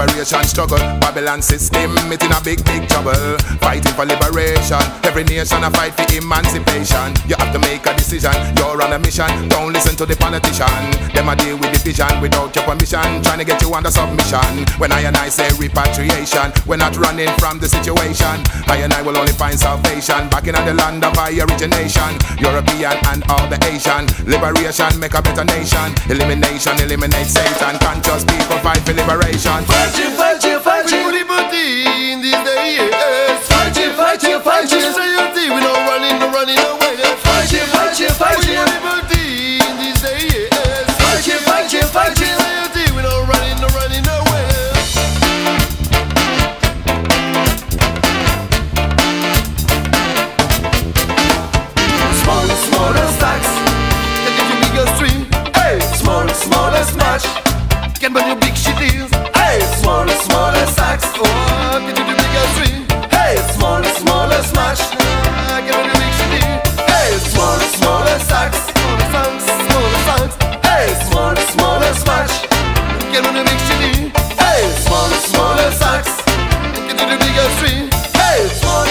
liberation struggle, Babylon system, it in a big, big trouble. Fighting for liberation, every nation a fight for emancipation. You have to make a decision, you're on a mission. Don't listen to the politician. Them a deal with division without your permission, trying to get you under submission. When I and I say repatriation, we're not running from the situation. I and I will only find salvation back in the land of my origination. European and all the Asian. Liberation, make a better nation. Elimination, eliminate Satan. Conscious people fight for liberation face, face, face We put in these days. Face, face, face We say your thing, we running, no running away Face, face, face We put in these days. Face, face, face We say your thing, we running, no running away Small, smaller stacks And if you bigger stream. Hey, small, smaller smash Can burn your big shit deals.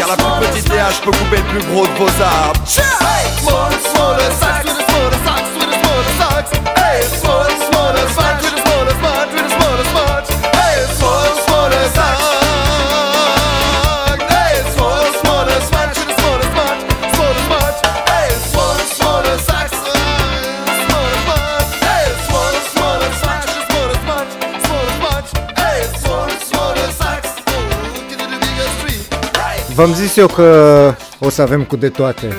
La plus petite DH peut couper le plus gros de vos arbres. V-am zis eu că o să avem cu de toate.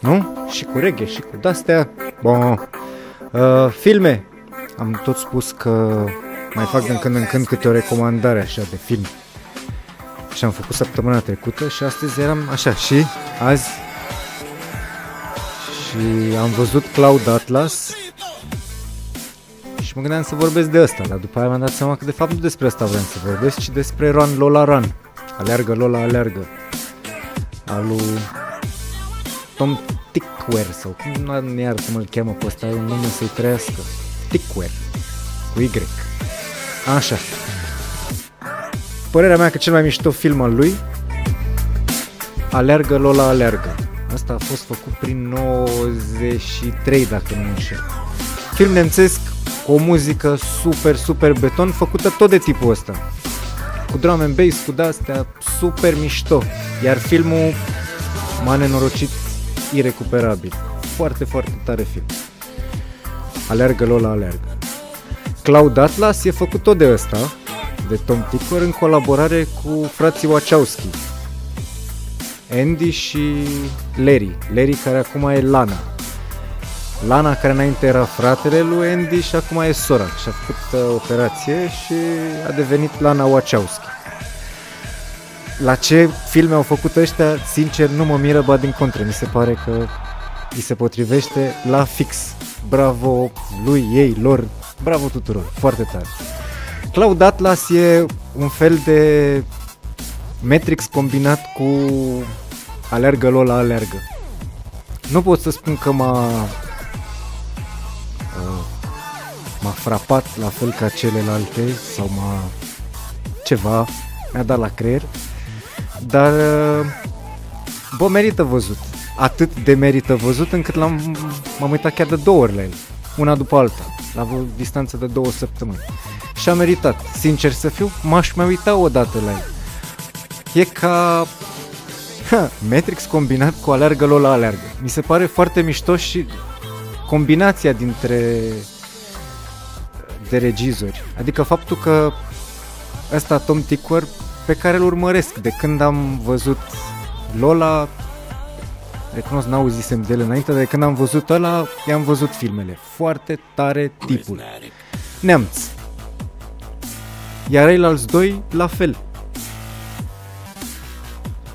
Nu? Și cu reghe, și cu de-astea. Bon. Uh, filme. Am tot spus că mai fac din când în când câte o recomandare așa de film. Și am făcut săptămâna trecută și astăzi eram așa și azi și am văzut Cloud Atlas și mă gândeam să vorbesc de ăsta, dar după aia mi-am dat seama că de fapt nu despre asta vreau să vorbesc, ci despre Run Lola Run. Aleargă Lola, aleargă. Al lui Tom Tickware sau cum nu iar cum îl cheamă pe ăsta, e un nume să-i trăiască. Tickware. Cu Y. Așa. Părerea mea că cel mai mișto film al lui Aleargă Lola, aleargă. Asta a fost făcut prin 93, dacă nu mă înșel. Film nemțesc cu o muzică super, super beton, făcută tot de tipul ăsta cu drum and bass, cu de-astea, super mișto. Iar filmul m-a nenorocit irecuperabil. Foarte, foarte tare film. Alergă Lola, alergă. Cloud Atlas e făcut tot de ăsta, de Tom Tickwer, în colaborare cu frații Wachowski. Andy și Larry. Larry care acum e Lana. Lana care înainte era fratele lui Andy și acum e sora și a făcut uh, operație și a devenit Lana Wachowski. La ce filme au făcut ăștia, sincer, nu mă miră, ba din contră, mi se pare că îi se potrivește la fix. Bravo lui, ei, lor, bravo tuturor, foarte tare. Cloud Atlas e un fel de Matrix combinat cu Alergă Lola, alergă. Nu pot să spun că m-a m-a frapat la fel ca celelalte sau m-a ceva, mi-a dat la creier, dar bă, merită văzut. Atât de merită văzut încât l-am, m-am uitat chiar de două ori la el, una după alta, la o distanță de două săptămâni. Și a meritat, sincer să fiu, m-aș mai uita o dată la el. E ca ha, Matrix combinat cu Alergă Lola Alergă. Mi se pare foarte mișto și combinația dintre de regizori. Adică faptul că ăsta Tom Tickwer pe care îl urmăresc de când am văzut Lola recunosc, n-auzisem de el înainte, de când am văzut ăla, i-am văzut filmele. Foarte tare tipul. Neamț. Iar ceilalți doi, la fel.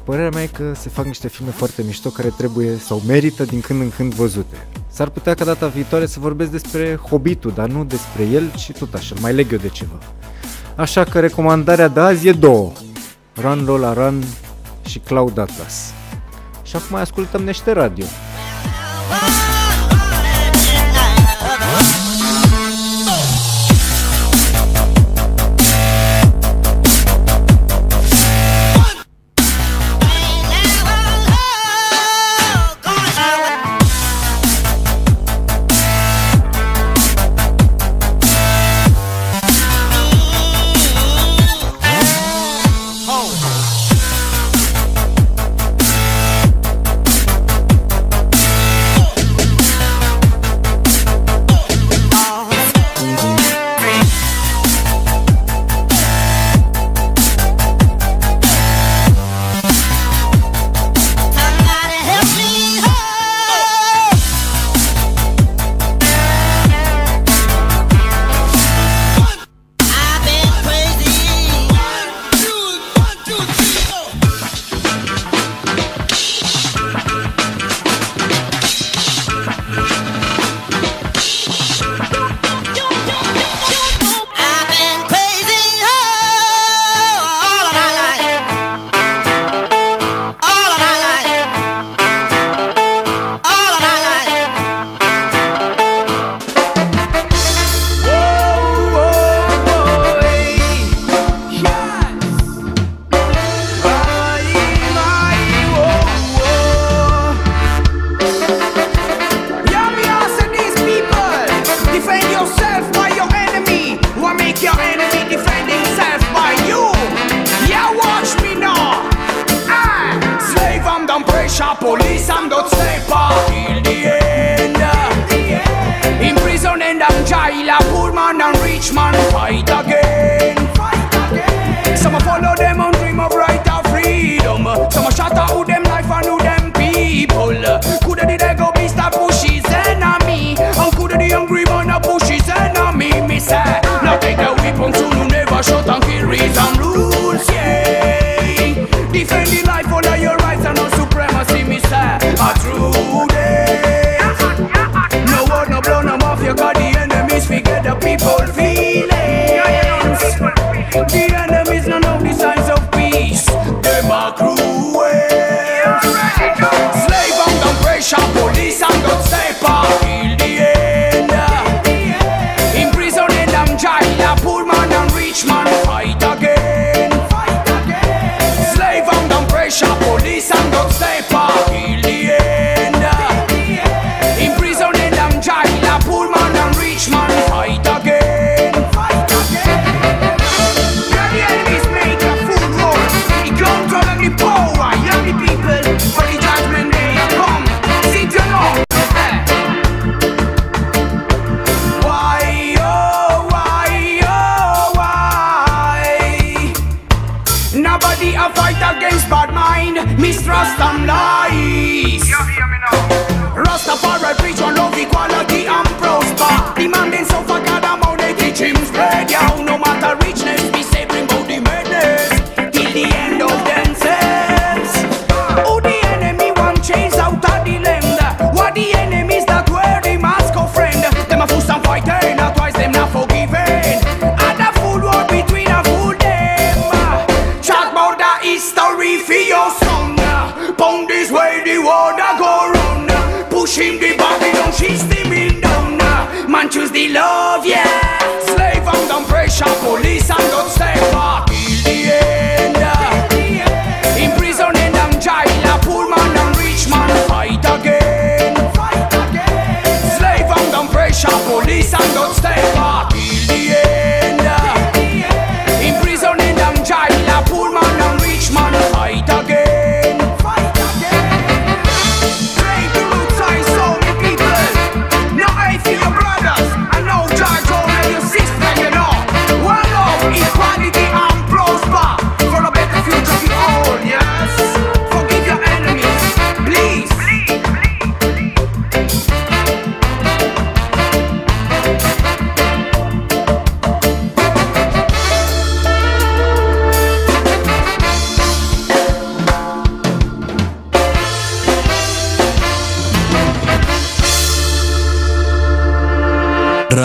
Părerea mea e că se fac niște filme foarte mișto care trebuie sau merită din când în când văzute. S-ar putea ca data viitoare să vorbesc despre Hobbitul, dar nu despre el, ci tot așa, mai leg eu de ceva. Așa că recomandarea de azi e două. Run Lola Run și Cloud Atlas. Și acum mai ascultăm niște radio.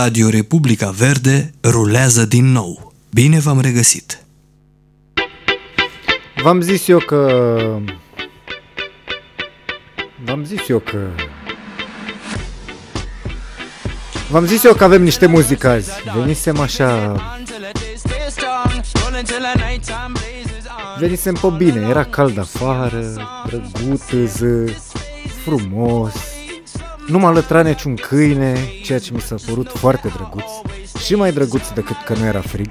Radio Republica Verde rulează din nou. Bine v-am regăsit! V-am zis eu că... V-am zis eu că... V-am zis eu că avem niște muzică azi. Venisem așa... Venisem pe bine, era cald afară, drăguț, frumos. Nu m-a lătrat niciun câine, ceea ce mi s-a părut foarte drăguț. Și mai drăguț decât că nu era frig.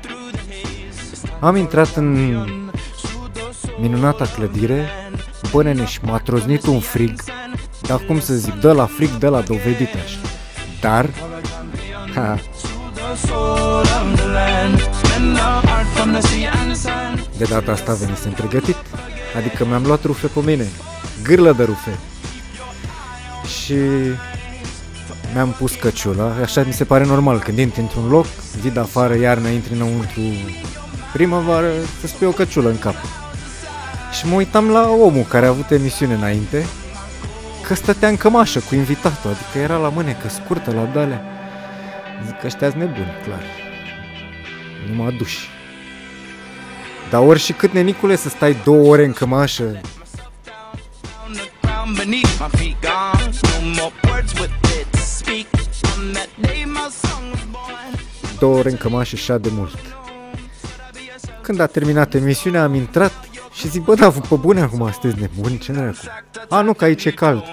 Am intrat în minunata clădire, bă nene, și m-a troznit un frig, dar cum să zic, dă la frig, dă la dovedit așa. Dar, ha, de data asta venisem pregătit, adică mi-am luat rufe pe mine, gârlă de rufe. Și mi-am pus căciula, așa mi se pare normal, când intri într-un loc, zi de afară, iarna, intri înăuntru, primăvară, să-ți pui o căciulă în cap. Și mă uitam la omul care a avut emisiune înainte, că stătea în cămașă cu invitatul, adică era la mânecă scurtă, la dale. Zic că ăștia nebuni, clar. Nu mă aduși. Dar ori și cât, nenicule, să stai două ore în cămașă, ground beneath my feet gone. No more words with it to speak. On that day my song was born. două ore în cămașă și de mult. Când a terminat emisiunea, am intrat și zic, bă, da, pe bune acum, sunteți nebuni, ce dracu? A, nu, că aici e cald.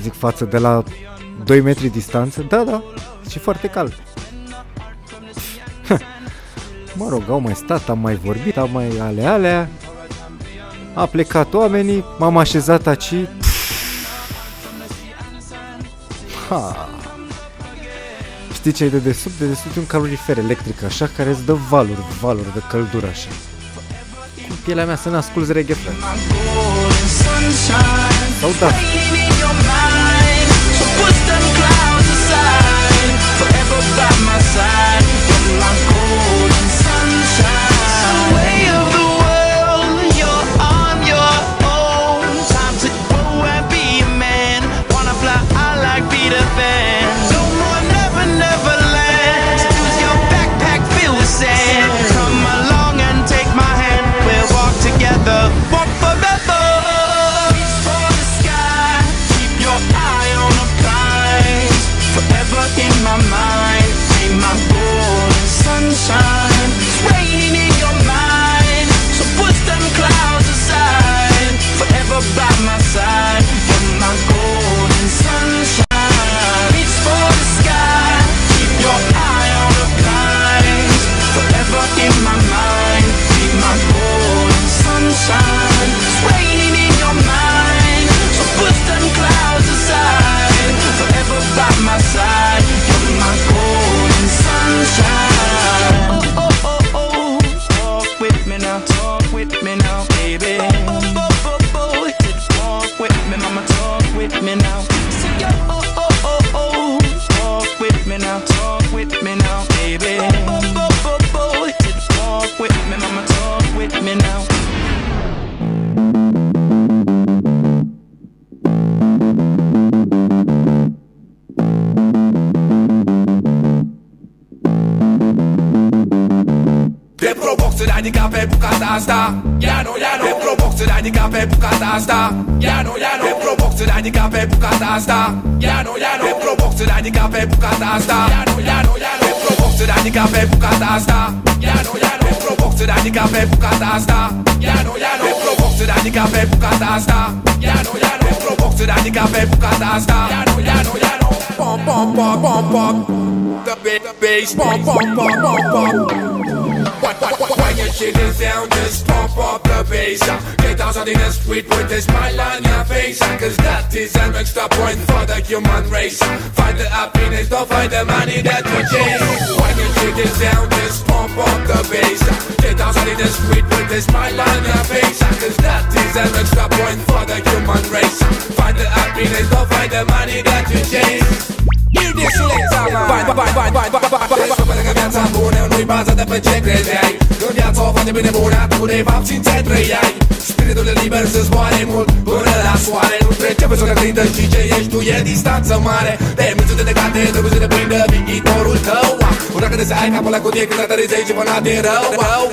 Zic, față de la 2 metri distanță, da, da, și foarte cald. mă rog, au mai stat, am mai vorbit, am mai ale alea. A plecat oamenii, m-am așezat aici. Ha. Știi ce e de desubt? De desubt e un calorifer electric așa care îți dă valuri, valuri de căldură așa. Cu pielea mea să ne asculti reggae. Sau da. Asta Ia nu, ia nu Te provoc să dai din cap pe bucata asta Ia nu, ia nu, ia nu Te provoc să dai din cap pe bucata asta Ia nu, ia nu Te provoc să dai din cap pe bucata asta Ia nu, ia nu Te provoc să dai din cap pe bucata asta Ia nu, ia nu Te provoc să dai din cap pe bucata asta Ia nu, ia nu, ia nu Pom, pom, pom, pom, pom. The big, the bass Pom, pom, pom, pom, pom. When your shit is down, just pump up the bass uh. Get down in the street with a smile on your face uh, Cause that is an extra point for the human race uh. Find the happiness, don't find the money that you chase When your shit is down, just pump up the bass uh. Get down in the street with a smile on your face uh. Cause that is an extra point for the human race uh. Find the happiness, don't find the money that you chase Hear this selector, man Bani, bani, bani, bani, bani, bani, bani Spune că viața bună nu-i bază de pe ce credeai În viața o face bine bună, tu de fapt și ce trăiai Spiritul e liber să zboare mult până la soare. Nu trece pe soare clintă și ce ești tu e distanță mare. De mințuri de cate, trebuie să te prindă viitorul tău O dacă de să ai capul la cutie când aterizezi și până de rău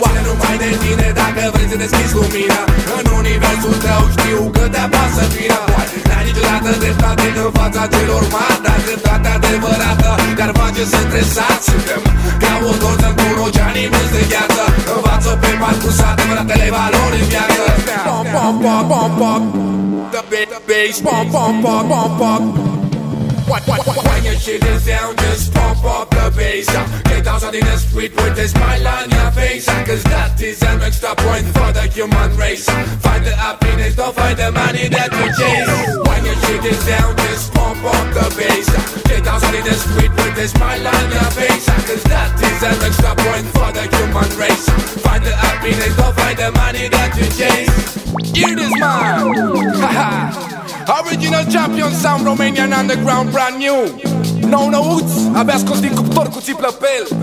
Ține numai de tine dacă vrei să deschizi lumina. În universul tău știu că te apasă bine N-ai niciodată dreptate în fața celor mari Dar dreptatea adevărată Care face să stresați Suntem ca o torță într-un ocean imens de gheață. Învață pe parcurs adevăratele valori în viață Pom, pom, pom, pom, pom The beat, the bass Pom, pom, pom, pom, pom When your shit is down, just pump up the bass. Get outside in the street with a smile on your face Cause that is an extra point for the human race. Find the happiness, don't find the money that you chase When your shit is down, just pump up the bass. Get outside in the street with a smile on your face. Cause that is an extra point for the human race Find the happiness, don't find the money that you chase Hear this man! Haha! Original champion sound Romanian underground brand new. Nou nouți, abia scos din cuptor cu țiplă pe el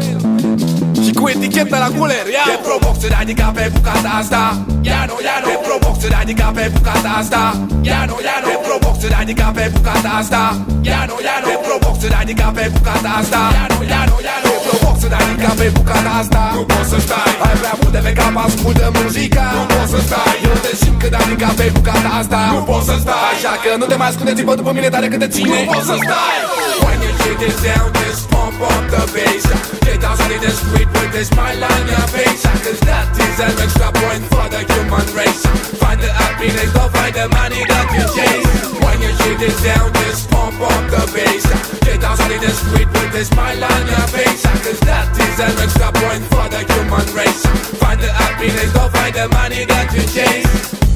Și cu etichetă la guler, ia. Te provoc să dai din cap pe bucata asta. Ia nu, ia nu Te provoc să dai din cap pe bucata asta. Ia nu, ia nu Te provoc să dai din cap pe bucata asta. Ia nu, ia nu Te provoc să dai din cap pe bucata asta. Ia nu, ia nu, ia nu Te provoc să dai din cap pe bucata asta. Nu poți să stai. Ai prea mult de pe cap, ascultă muzica. Nu poți să stai. Eu te simt că dai din cap pe bucata asta. Nu poți să stai. Așa că nu te mai ascunde, țipă după mine tare cât te ține. Nu poți să stai. When your shit is down, just pump up the bass Get outside in the street with a smile on your face Cause that is an extra point for the human race. Find the happiness, don't find the money that you chase. When your shit is down, just pump up the bass. Get outside in the street with a smile on your face Cause that is an extra point for the human race. Find the happiness, don't find the money that you chase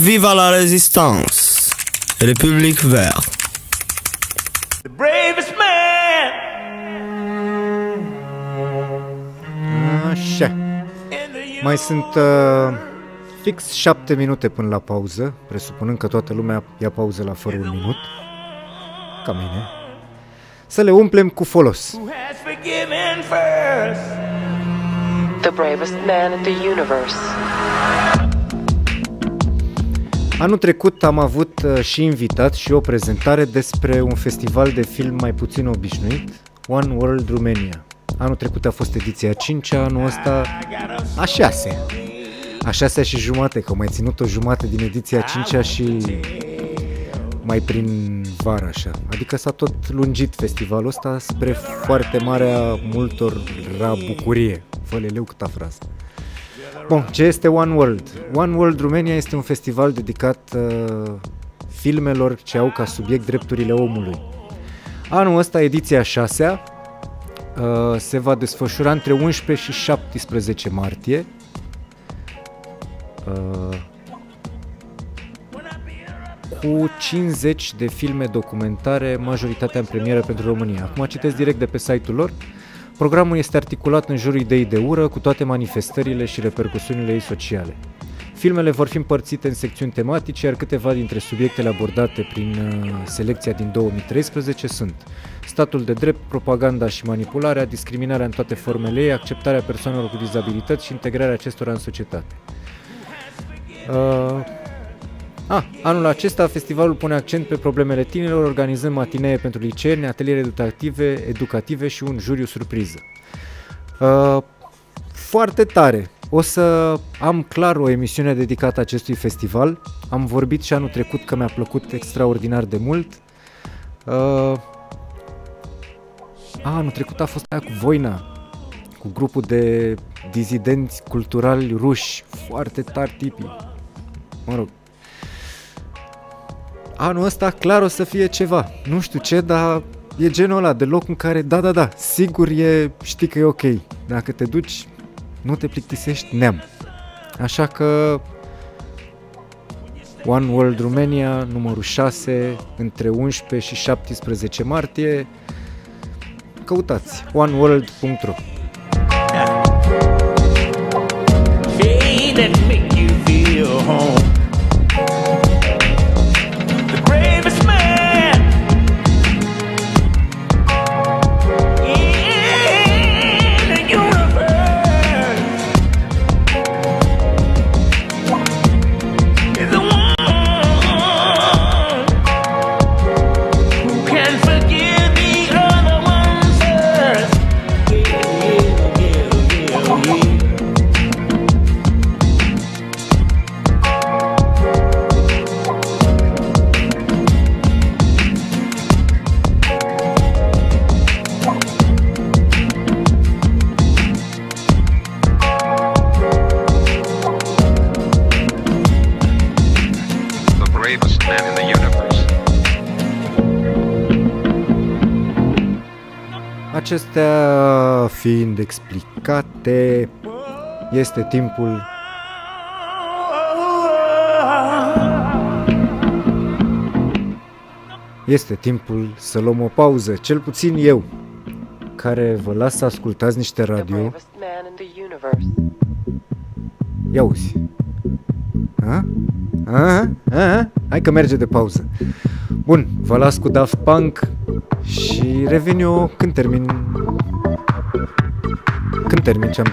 Viva la résistance République verte The bravest man Așa. Mai sunt uh, fix 7 minute până la pauză, presupunând că toată lumea ia pauză la fără un minut. Ca mine. Să le umplem cu folos. who has forgiven first. The bravest man in the universe. Anul trecut am avut uh, și invitat și o prezentare despre un festival de film mai puțin obișnuit, One World Romania. Anul trecut a fost ediția 5 anul ăsta a 6 A 6 și jumate, că au mai ținut o jumate din ediția 5 și mai prin vară așa. Adică s-a tot lungit festivalul ăsta spre foarte marea multor ra bucurie. Fă leu câta frază. Bun, ce este One World? One World Romania este un festival dedicat uh, filmelor ce au ca subiect drepturile omului. Anul ăsta, ediția 6 uh, se va desfășura între 11 și 17 martie. Uh, cu 50 de filme documentare, majoritatea în premieră pentru România. Acum citesc direct de pe site-ul lor. Programul este articulat în jurul ideii de ură, cu toate manifestările și repercusiunile ei sociale. Filmele vor fi împărțite în secțiuni tematice, iar câteva dintre subiectele abordate prin uh, selecția din 2013 sunt statul de drept, propaganda și manipularea, discriminarea în toate formele ei, acceptarea persoanelor cu dizabilități și integrarea acestora în societate. Uh, a, anul acesta festivalul pune accent pe problemele tinerilor, organizând matinee pentru liceeni, ateliere educative, educative și un juriu surpriză. Uh, foarte tare! O să am clar o emisiune dedicată acestui festival. Am vorbit și anul trecut că mi-a plăcut extraordinar de mult. Uh, a, anul trecut a fost aia cu Voina, cu grupul de dizidenți culturali ruși, foarte tari tipii. Mă rog, anul ăsta clar o să fie ceva. Nu știu ce, dar e genul ăla de loc în care, da, da, da, sigur e, știi că e ok. Dacă te duci, nu te plictisești neam. Așa că One World Romania, numărul 6, între 11 și 17 martie. Căutați oneworld.ro Hey, that make you feel home. Explicate, este timpul Este timpul să luăm o pauză, cel puțin eu, care vă las să ascultați niște The radio. bravest man in the universe. Ia uzi. A? A? A? Hai că merge de pauză. Bun, vă las cu Daft Punk și revin eu când termin când termin ce am.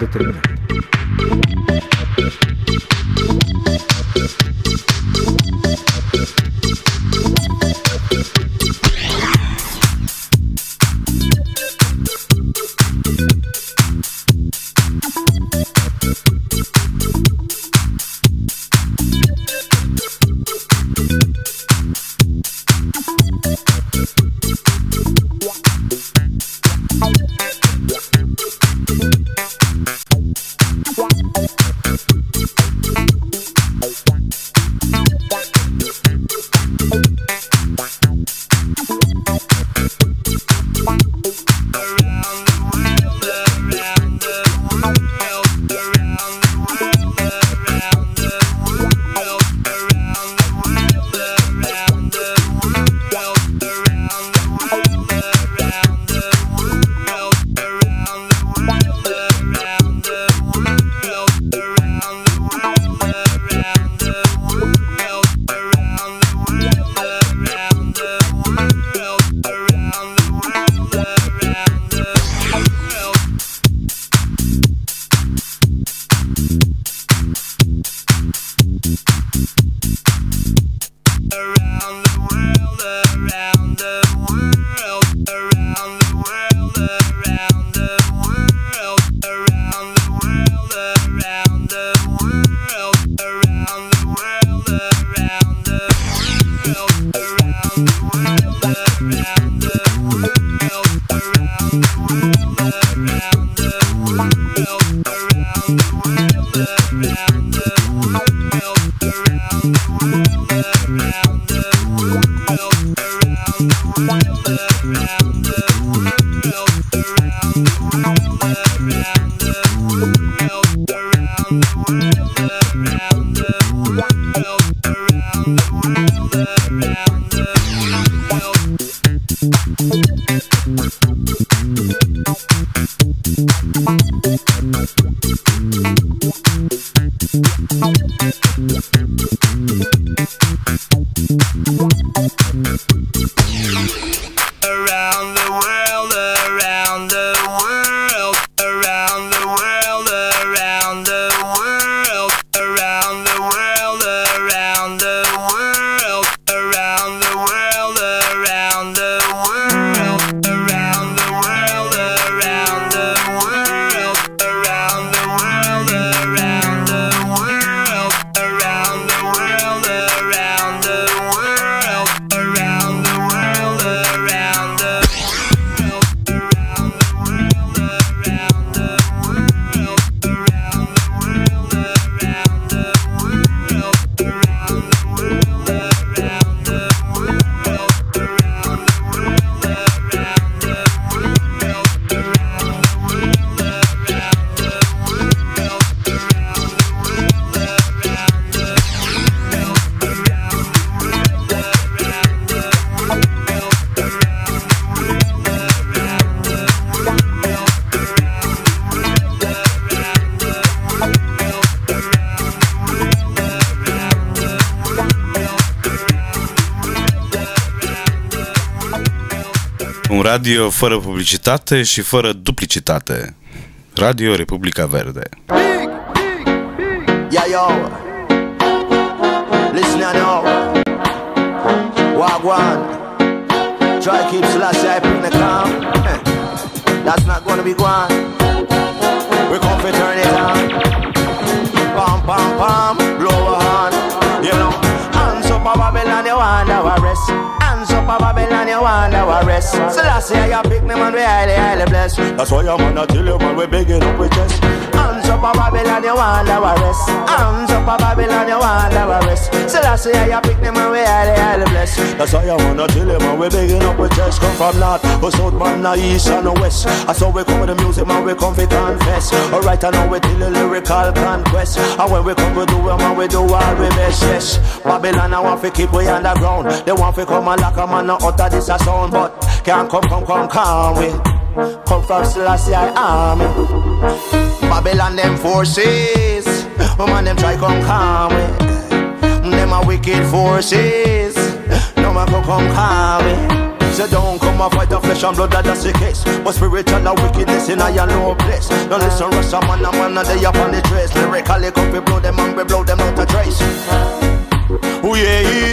Fără publicitate și fără duplicitate. Radio Republica Verde. Yeah, yo. Listen now. Wagwan. Try keep Selassie up in the calm. That's not gonna be gone. We're going to turn it on. Pam, pam, pam. Blow a horn. You know. Hands up a Babylon, you want our rest. Hands up a Babylon, you want our rest. Selassie, you pick them and we highly, highly blessed. That's why I'm gonna tell you man, we're begging up with chest. Up a Babylon, you want our rest. Hands up a Babylon, you want our rest. Selassie, you pick them and we highly, highly blessed. That's why I wanna tell you man, we're begging up with chest. Come from north, go south, man, no east and no west. That's how we come with the music, man, we come for confess. Alright, I know we tell the lyrical conquest. And when we come, we do it, man, we do all we best, yes. Babylon, I want to keep we underground. They want to come and lock a man, not utter this a sound, but can't come, come, come, come we. Come from Selassie army. Babylon them forces. Oh man, them try come calm me. Them a wicked forces. No man come come calm me. Say don't come and fight the flesh and blood, that's the case. But spiritual and wickedness in a no place. Don't listen, rush a man, a man, and they up on the trace. Lyrically, come we blow them and we blow them out a trace. Oh yeah.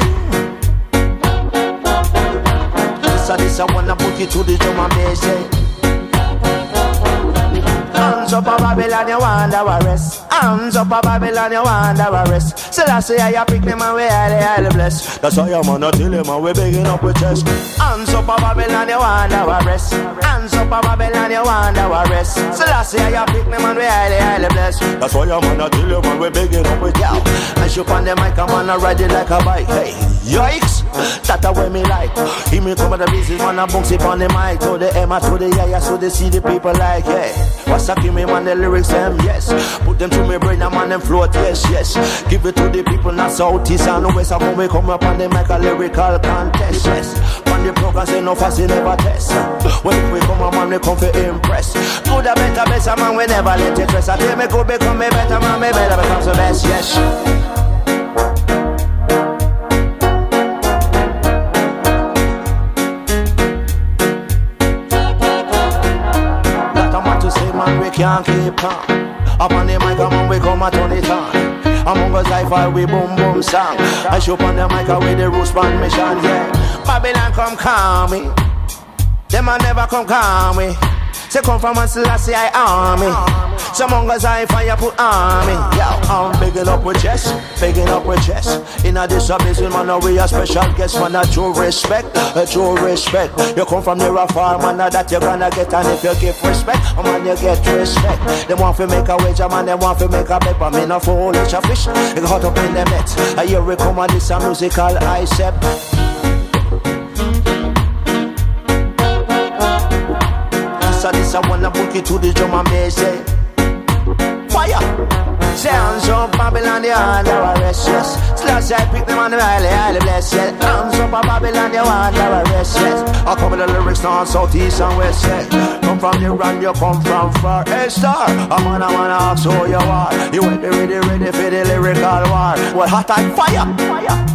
This a this a wanna put it to the drum and bass, yeah. Hands up a Babylon, you our rest. Hands up a Babylon, you our rest. So you pick them and we highly, highly blessed. That's why I'm gonna tell him and we begging up with chest. Hands up a Babylon, you our rest. Hands up a Babylon, you our rest. So you pick them and we highly, highly blessed. That's why I'm gonna tell him and we begging up with you. I shoot on the mic, I'm gonna ride like a bike. Hey, yikes! That's the way me like. He me come with the business, man, I bounce it on the mic. To the M, to the yeah, so they see the people like, hey. What's up, give me man, the lyrics, them, yes. Put them to me brain, and man, them float, yes, yes. Give it to the people, not south, east, and west. And when we come up on the mic, a lyrical contest, yes. On the program, say no fussy, never test. When we come man, we come for impress. Good, a better, better, man, we never let it rest. I tell me, good, become me better, man, me better become the best, yes. Can't keep calm. Up on the mic, man, we come and turn it on. Among us, I we boom boom song. I show up on the mic with the roots band mission, yeah. Babylon come calm me. Them a never come calm me. Say come from a Selassie I army. Some us I fire put army. Yeah, I'm bigging up with chest, bigging up with chest. In a this business, man, we a special guest, man. A true respect, a true respect. You come from near a farm, man, that you gonna get, and if you give respect, oh, man, you get respect. They want to make a wager, man, they want to make a bet, but me no foolish a fish. You got up in the net. I hear we come and this a musical ICEP. So this I wanna book it to the drum and bass, yeah. Fire! Sounds up Babylon, the hand of arrest, yes. Slash I pick them on the highly, highly blessed. Hands up Babylon, the hand of arrest, yes. I with the lyrics north, south, east and west, yeah. Come from the run, you come from far, hey star. I'm on, I'm on, ask who you are. You ain't ready, ready for the lyrical war. Well, hot like fire, fire.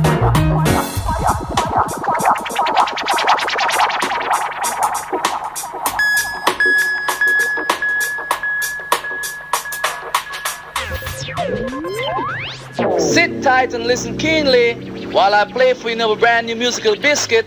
Tight and listen keenly while I play for you another brand new musical biscuit.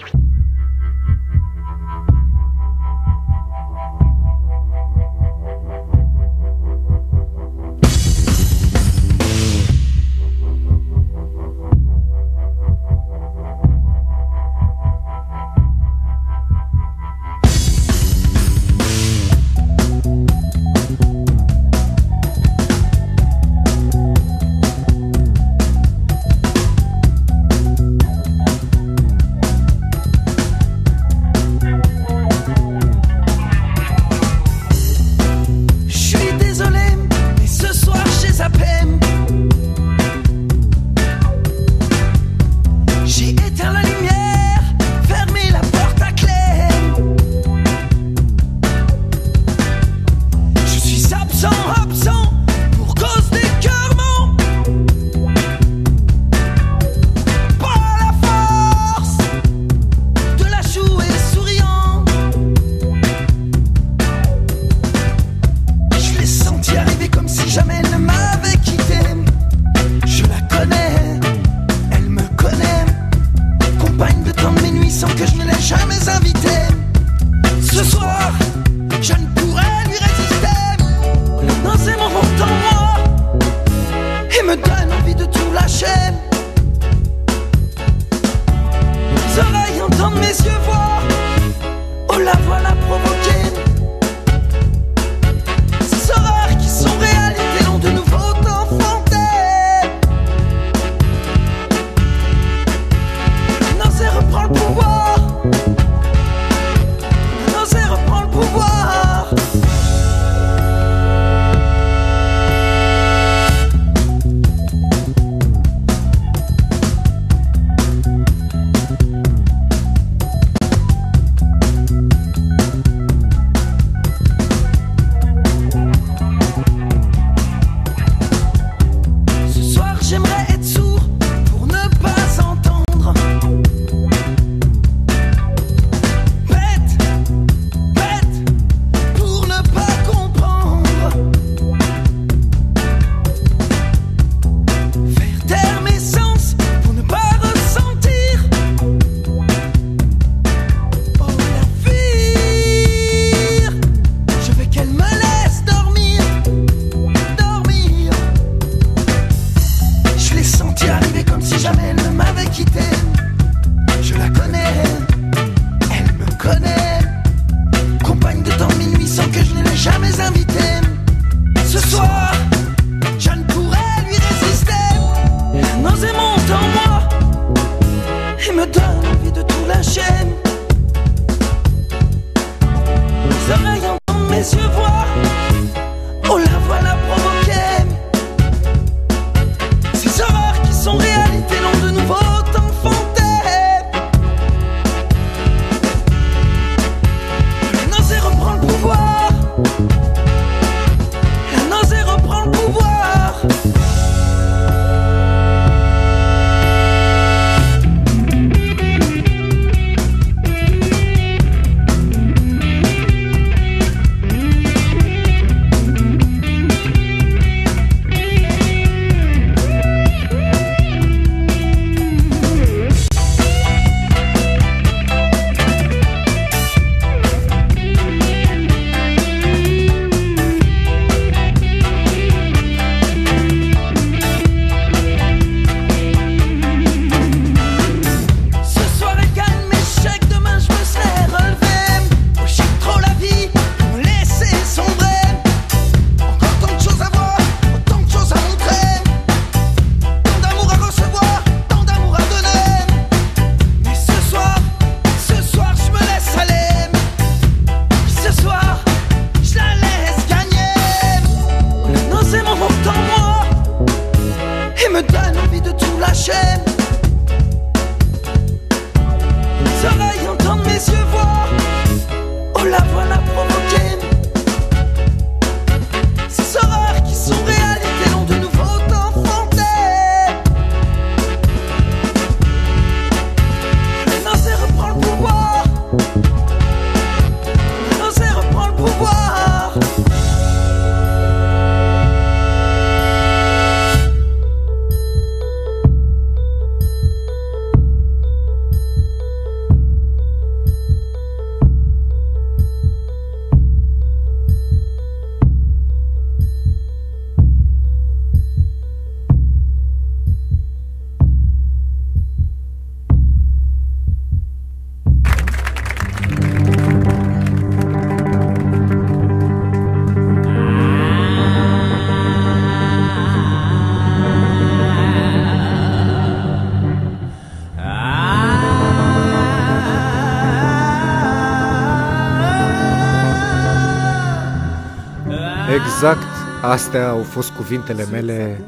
Exact astea au fost cuvintele mele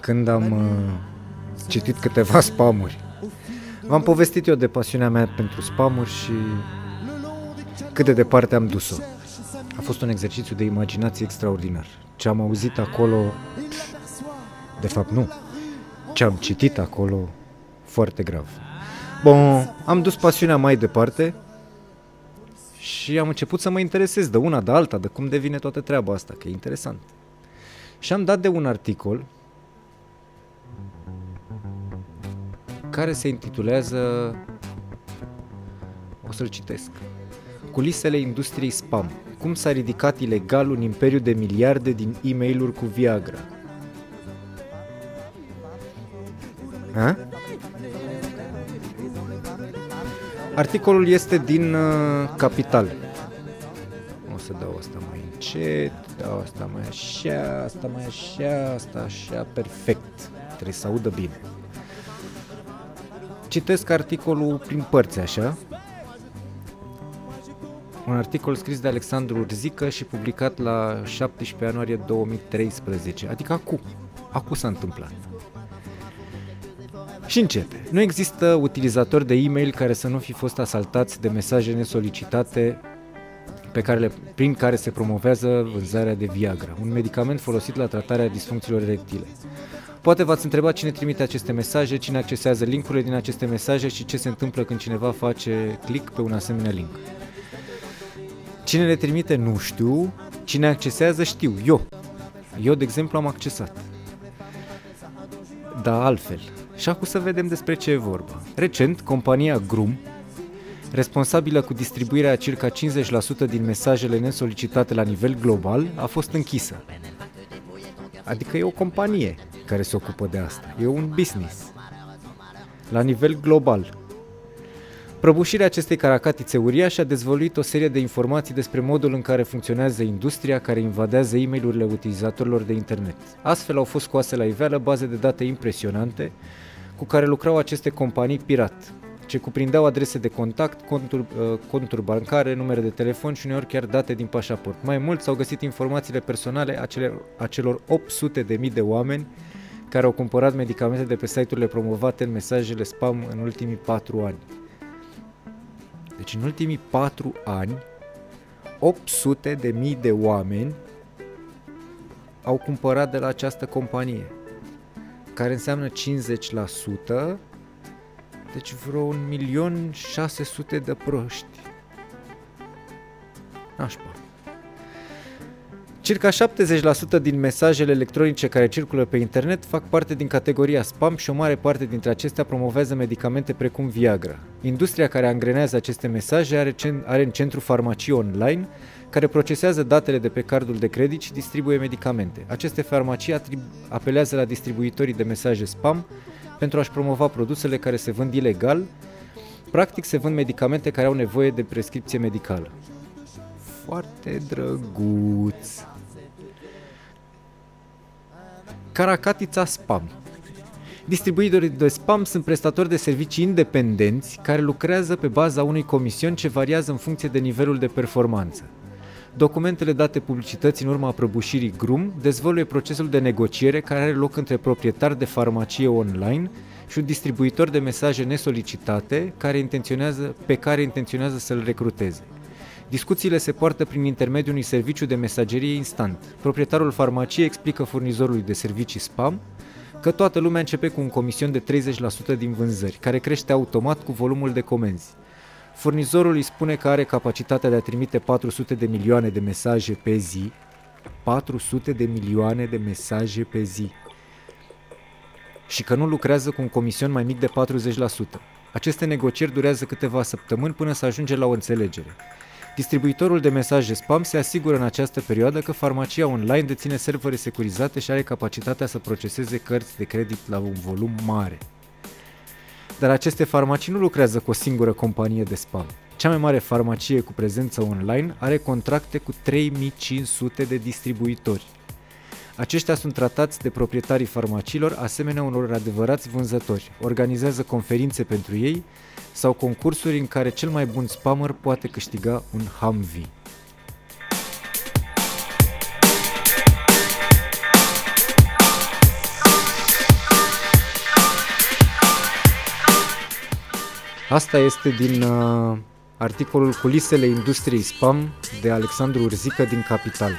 când am uh, citit câteva spamuri. V-am povestit eu de pasiunea mea pentru spamuri și cât de departe am dus-o. A fost un exercițiu de imaginație extraordinar. Ce am auzit acolo, de fapt nu, ce am citit acolo, foarte grav. Bun, am dus pasiunea mai departe și am început să mă interesez de una, de alta, de cum devine toată treaba asta, că e interesant. Și am dat de un articol care se intitulează, o să-l citesc, Culisele industriei spam. Cum s-a ridicat ilegal un imperiu de miliarde din e mail cu Viagra. A? Articolul este din uh, Capital. O să dau asta mai încet, dau asta mai așa, asta mai așa, asta așa, perfect. Trebuie să audă bine. Citesc articolul prin părți, așa. Un articol scris de Alexandru Urzică și publicat la 17 ianuarie 2013, adică acum. Acum s-a întâmplat. Și începe. Nu există utilizatori de e-mail care să nu fi fost asaltați de mesaje nesolicitate pe care le, prin care se promovează vânzarea de Viagra, un medicament folosit la tratarea disfuncțiilor erectile. Poate v-ați întrebat cine trimite aceste mesaje, cine accesează linkurile din aceste mesaje și ce se întâmplă când cineva face click pe un asemenea link. Cine le trimite nu știu, cine accesează știu, eu. Eu, de exemplu, am accesat. Dar altfel. Și acum să vedem despre ce e vorba. Recent, compania Grum, responsabilă cu distribuirea a circa 50% din mesajele nesolicitate la nivel global, a fost închisă. Adică e o companie care se ocupă de asta. E un business. La nivel global. Prăbușirea acestei caracatițe uriașe a dezvăluit o serie de informații despre modul în care funcționează industria care invadează e mail utilizatorilor de internet. Astfel au fost scoase la iveală baze de date impresionante cu care lucrau aceste companii pirat, ce cuprindeau adrese de contact, conturi, uh, conturi bancare, numere de telefon și uneori chiar date din pașaport. Mai mult s-au găsit informațiile personale a, cele, a celor 800 de mii de oameni care au cumpărat medicamente de pe site-urile promovate în mesajele spam în ultimii 4 ani. Deci în ultimii 4 ani, 800 de mii de oameni au cumpărat de la această companie, care înseamnă 50%, deci vreo 1.600.000 de proști. Nașpa. Circa 70% din mesajele electronice care circulă pe internet fac parte din categoria spam și o mare parte dintre acestea promovează medicamente precum Viagra. Industria care angrenează aceste mesaje are, cen- are în centru farmacii online care procesează datele de pe cardul de credit și distribuie medicamente. Aceste farmacii atrib- apelează la distribuitorii de mesaje spam pentru a-și promova produsele care se vând ilegal. Practic se vând medicamente care au nevoie de prescripție medicală. Foarte drăguț. Caracatița Spam. Distribuitorii de spam sunt prestatori de servicii independenți care lucrează pe baza unui comision ce variază în funcție de nivelul de performanță. Documentele date publicității în urma prăbușirii Grum dezvăluie procesul de negociere care are loc între proprietari de farmacie online și un distribuitor de mesaje nesolicitate care intenționează, pe care intenționează să-l recruteze. Discuțiile se poartă prin intermediul unui serviciu de mesagerie instant. Proprietarul farmaciei explică furnizorului de servicii spam că toată lumea începe cu un comision de 30% din vânzări, care crește automat cu volumul de comenzi. Furnizorul îi spune că are capacitatea de a trimite 400 de milioane de mesaje pe zi. 400 de milioane de mesaje pe zi. Și că nu lucrează cu un comision mai mic de 40%. Aceste negocieri durează câteva săptămâni până să ajunge la o înțelegere. Distribuitorul de mesaje spam se asigură în această perioadă că farmacia online deține servere securizate și are capacitatea să proceseze cărți de credit la un volum mare. Dar aceste farmacii nu lucrează cu o singură companie de spam. Cea mai mare farmacie cu prezență online are contracte cu 3500 de distribuitori. Aceștia sunt tratați de proprietarii farmaciilor asemenea unor adevărați vânzători, organizează conferințe pentru ei sau concursuri în care cel mai bun spammer poate câștiga un Humvee. Asta este din uh, articolul Culisele industriei spam de Alexandru Urzică din Capital.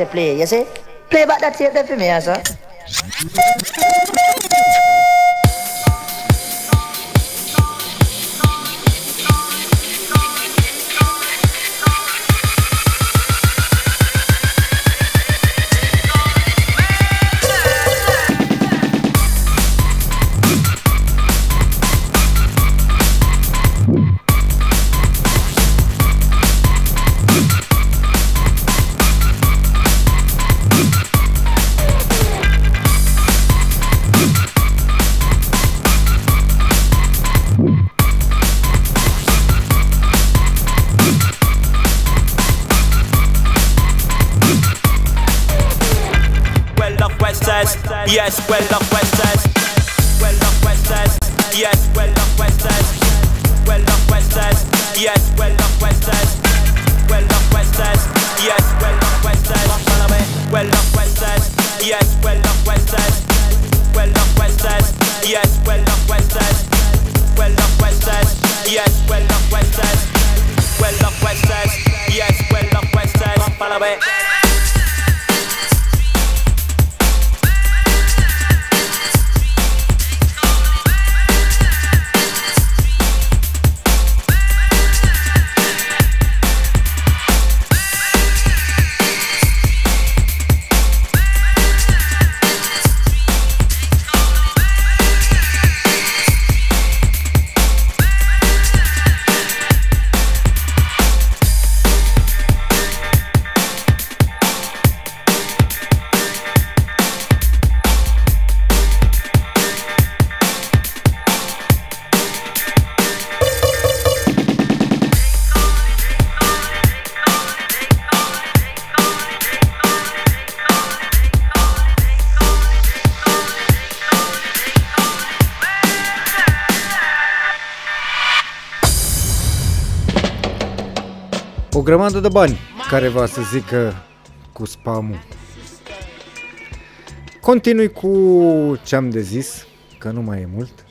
to play, you see? Play back that tape there for me, sir. The Westers, yes, well, the Westers. Well, the Westers, yes, well, the Westers. Well, the Westers, yes, well, the Westers. Well, the Westers, yes, well, the Westers. Follow me. Well, the Westers, yes, well, the Westers. Well, the Westers, yes, well, the Westers. Well, the Westers, yes, well, the Westers. Well, the Westers, yes, well, the Westers. Follow me. Grămadă de bani care va să zică cu spamul. Continui cu ce am de zis, că nu mai e mult.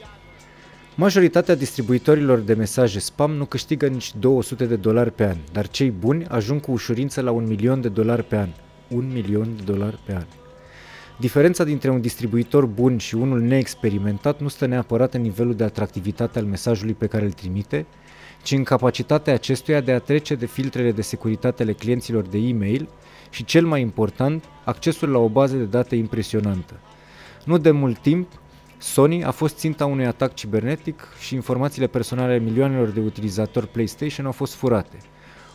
Majoritatea distribuitorilor de mesaje spam nu câștigă nici 200 de dolari pe an, dar cei buni ajung cu ușurință la un milion de dolari pe an. Un milion de dolari pe an. Diferența dintre un distribuitor bun și unul neexperimentat nu stă neapărat în nivelul de atractivitate al mesajului pe care îl trimite, ci în capacitatea acestuia de a trece de filtrele de securitate ale clienților de e-mail și, cel mai important, accesul la o bază de date impresionantă. Nu de mult timp, Sony a fost ținta unui atac cibernetic și informațiile personale ale milioanelor de utilizatori PlayStation au fost furate.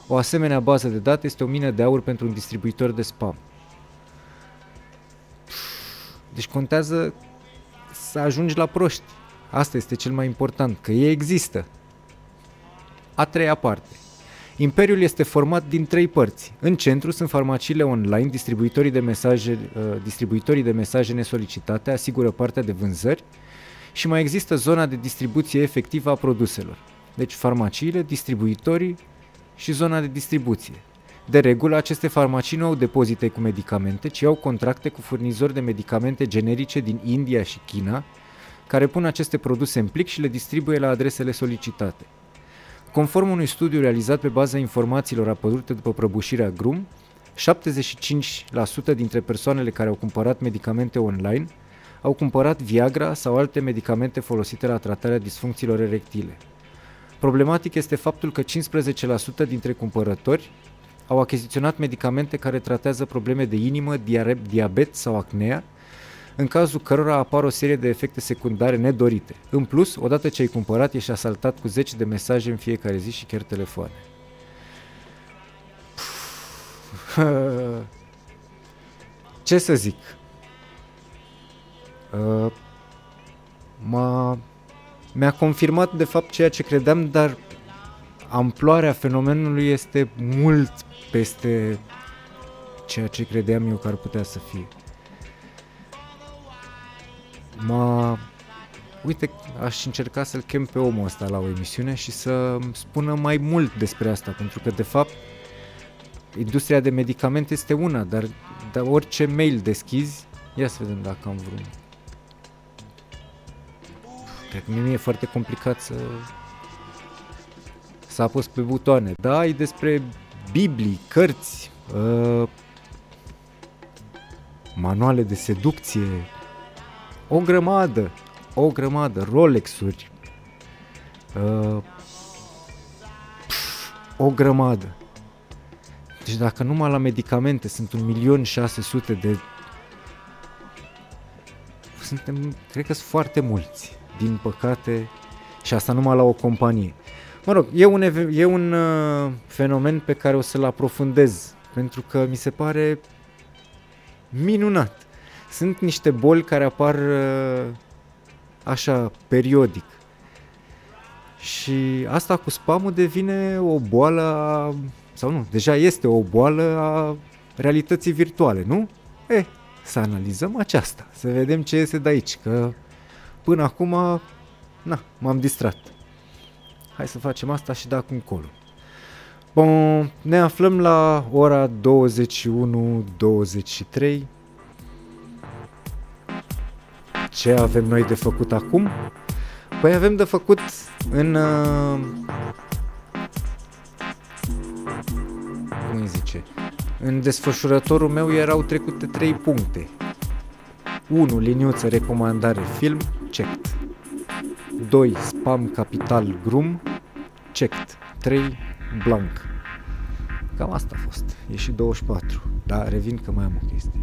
O asemenea bază de date este o mină de aur pentru un distribuitor de spam. Deci contează să ajungi la proști. Asta este cel mai important, că ei există. A treia parte. Imperiul este format din trei părți. În centru sunt farmaciile online, distribuitorii de mesaje, uh, distribuitorii de mesaje nesolicitate asigură partea de vânzări și mai există zona de distribuție efectivă a produselor. Deci farmaciile, distribuitorii și zona de distribuție. De regulă, aceste farmacii nu au depozite cu medicamente, ci au contracte cu furnizori de medicamente generice din India și China, care pun aceste produse în plic și le distribuie la adresele solicitate. Conform unui studiu realizat pe baza informațiilor apărute după prăbușirea Grum, 75% dintre persoanele care au cumpărat medicamente online au cumpărat Viagra sau alte medicamente folosite la tratarea disfuncțiilor erectile. Problematic este faptul că 15% dintre cumpărători au achiziționat medicamente care tratează probleme de inimă, diare- diabet sau acnea, în cazul cărora apar o serie de efecte secundare nedorite. În plus, odată ce ai cumpărat, ești asaltat cu 10 de mesaje în fiecare zi și chiar telefoane. Ce să zic? Uh, m-a, mi-a confirmat de fapt ceea ce credeam, dar amploarea fenomenului este mult peste ceea ce credeam eu că ar putea să fie. M-a... Uite, aș încerca să-l chem pe omul ăsta la o emisiune și să spună mai mult despre asta, pentru că, de fapt, industria de medicamente este una, dar, dar orice mail deschizi, ia să vedem dacă am vreun. Cred că mie mi-e foarte complicat să... să apăs pe butoane. Da, e despre Biblii, cărți, uh, manuale de seducție, o grămadă, o grămadă, Rolex-uri, uh, pf, o grămadă. Deci dacă numai la medicamente sunt 1.600.000 de... Suntem, cred că sunt foarte mulți, din păcate, și asta numai la o companie. Mă rog, e un, eve- e un uh, fenomen pe care o să-l aprofundez, pentru că mi se pare minunat. Sunt niște boli care apar uh, așa, periodic. Și asta cu spamul devine o boală a, sau nu, deja este o boală a realității virtuale, nu? E, să analizăm aceasta, să vedem ce iese de aici, că până acum, na, m-am distrat. Hai să facem asta și de acum încolo. Bun, ne aflăm la ora 21.23. Ce avem noi de făcut acum? Păi avem de făcut în... Uh, cum îi zice? În desfășurătorul meu erau trecute 3 puncte. 1. Liniuță recomandare film, checked. 2. Spam capital grum, checked. 3. Blank. Cam asta a fost. E și 24. Dar revin că mai am o chestie.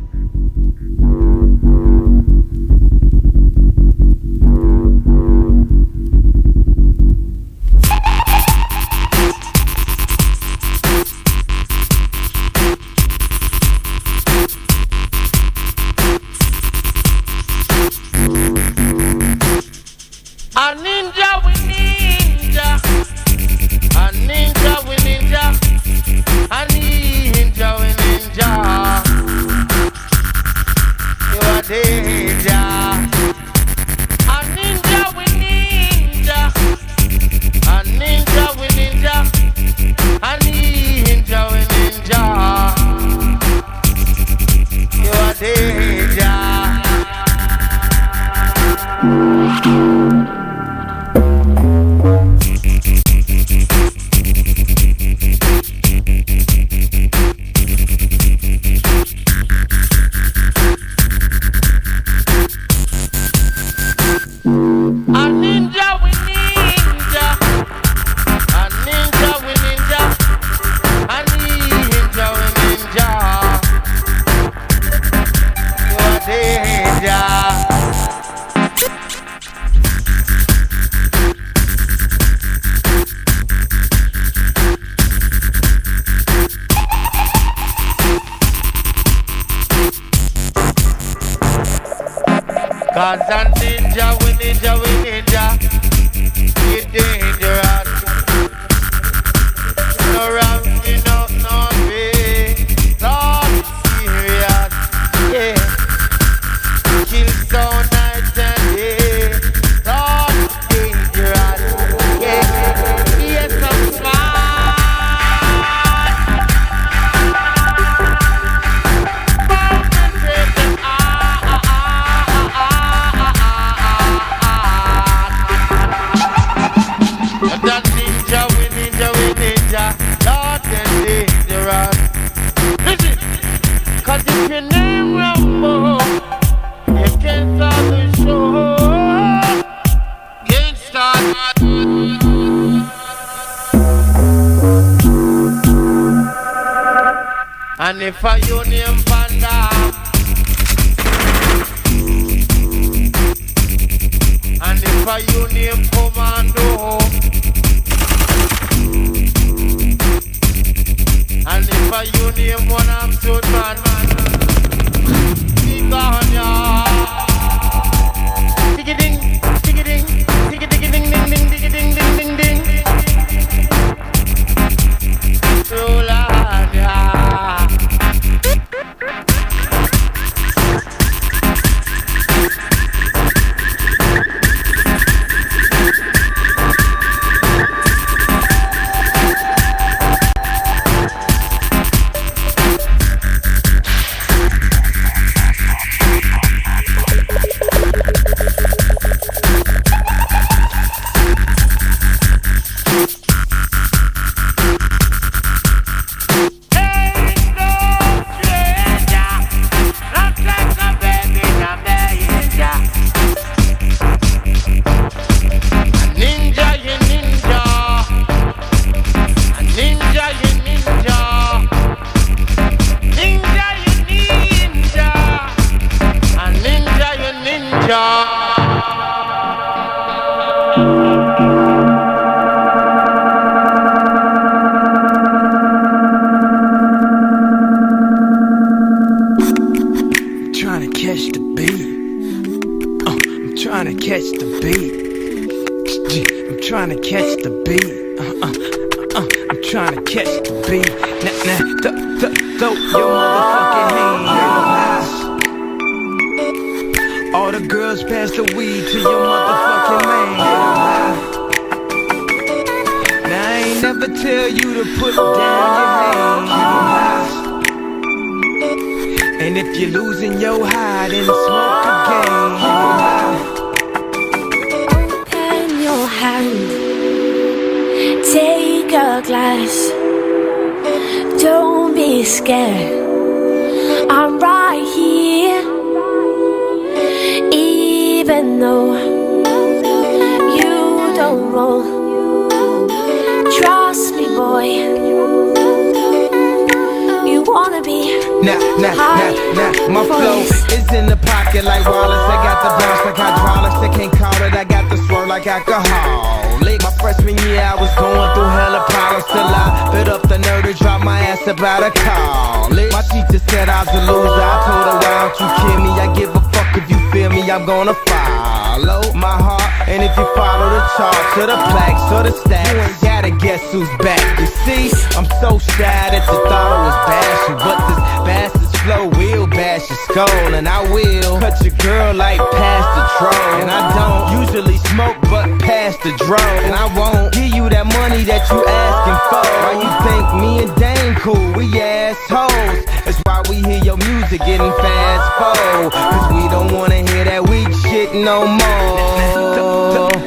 That's why we hear your music getting fast forward. Cause we don't wanna hear that weak shit no more.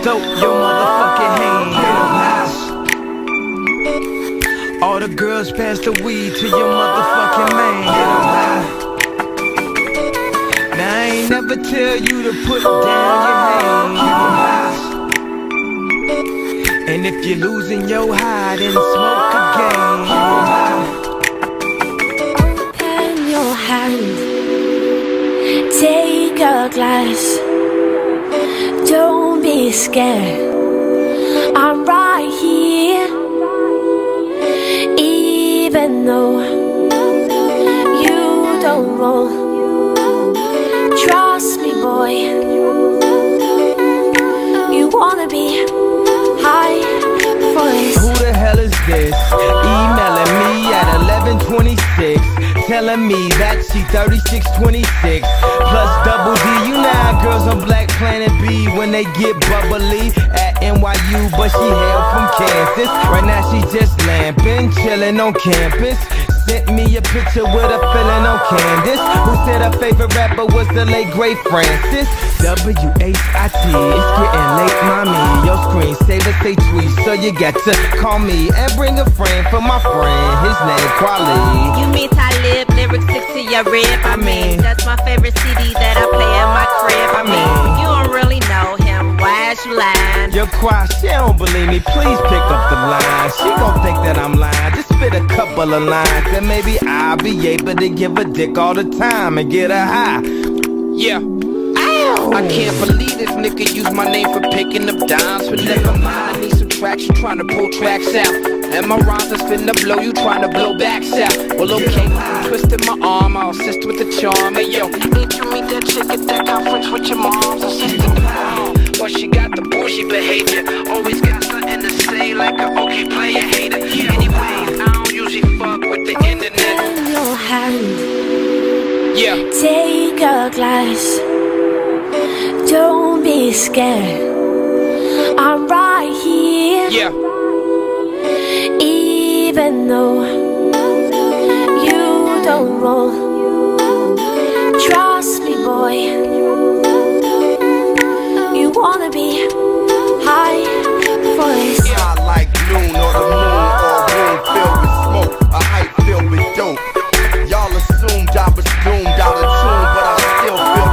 Throw your motherfucking hands. All the girls pass the weed to your motherfucking man. Now I ain't never tell you to put down your hands. And if you're losing your high, then smoke again. Take a glass. Don't be scared. I'm right here, even though you don't roll. Trust me, boy. You wanna be high voice. Who the hell is this? Emailing me at 1126, telling me that she 3626 plus double D. You know girls on Black Planet B when they get bubbly at NYU, but she hail from Kansas. Right now she just lamping, chilling on campus. Sent me a picture with a feeling on Candace Who said her favorite rapper was the late great Francis? W-H-I-T, it's getting late, mommy. Your screensaver say tweet, so you got to call me And bring a friend for my friend, his name Quali You mean Talib, lyrics stick to your rib. I mean, that's my favorite CD that I play in my crib. I mean, you don't really know him. Why you lying? Your quiet, she don't believe me, please pick up the line She gon' think that I'm lying, just spit a couple of lines And maybe I'll be able to give a dick all the time and get her high Yeah. I can't believe this nigga used my name for picking up dimes. But never mind, I need some traction, trying to pull tracks out. And my rhymes is finna blow, you trying to blow backs out. Well, okay, I'm twisting my arm, I'll assist with the charm. Hey, yo, ain't you meet that chick at that conference with your mom's assistant? Well, she got the bougie behavior, always got something to say like a okay player hater. Anyways, I don't usually fuck with the internet. Your hand, Yeah. take a glass. Don't be scared. I'm right here, Yeah. even though you don't roll. Trust me, boy. Wanna be high voice. Shine like noon or the moon or room filled with smoke, a hype filled with dope. Y'all assumed I was doomed out of tune, but I still feel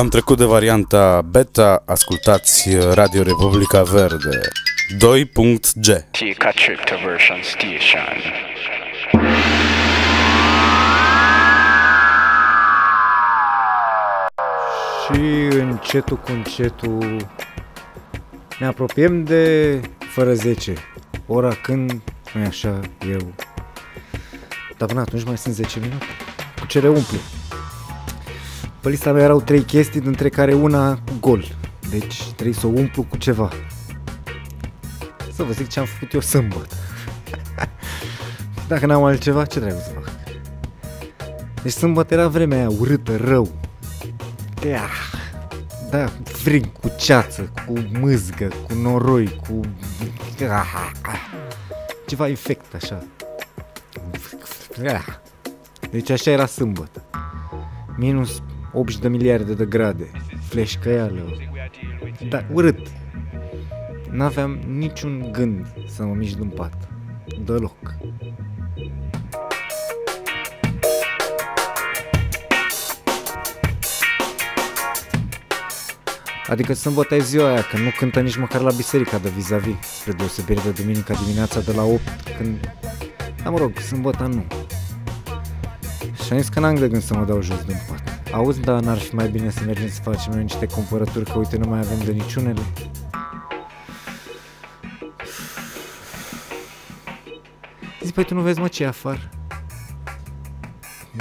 Am trecut de varianta beta, ascultați Radio Republica Verde 2.g Take a trip to version station. Și încetul cu încetul ne apropiem de fără 10. Ora când, nu așa, eu. Dar până atunci mai sunt 10 minute. Cu ce le umplu? Pe lista mea erau trei chestii, dintre care una cu gol. Deci trebuie să o umplu cu ceva. Să vă zic ce am făcut eu sâmbătă. Dacă n-am altceva, ce trebuie să fac? Deci sâmbătă era vremea aia urâtă, rău. Ia, da, frig cu ceață, cu mâzgă, cu noroi, cu... Ceva infect așa. Deci așa era sâmbătă. Minus 80 de miliarde de grade. Fleșcăială. Da, urât. N-aveam niciun gând să mă mișc din pat. Deloc. Adică sâmbătă e ziua aia, că nu cântă nici măcar la biserica de vis-a-vis, spre deosebire de duminica dimineața de la 8, când... Da, mă rog, sâmbătă nu. Și am zis că n-am de gând să mă dau jos din pat. Auzi, dar n-ar fi mai bine să mergem să facem noi niște cumpărături, că uite, nu mai avem de niciunele. Zic, păi tu nu vezi, mă, ce e afară?